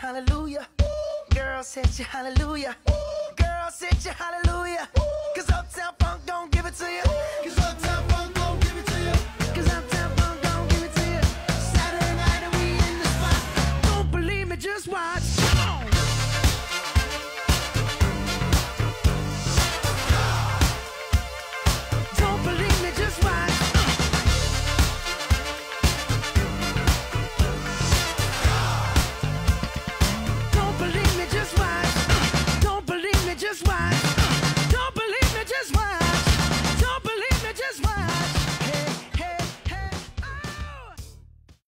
hallelujah. girl hit you hallelujah. girl hit you hallelujah.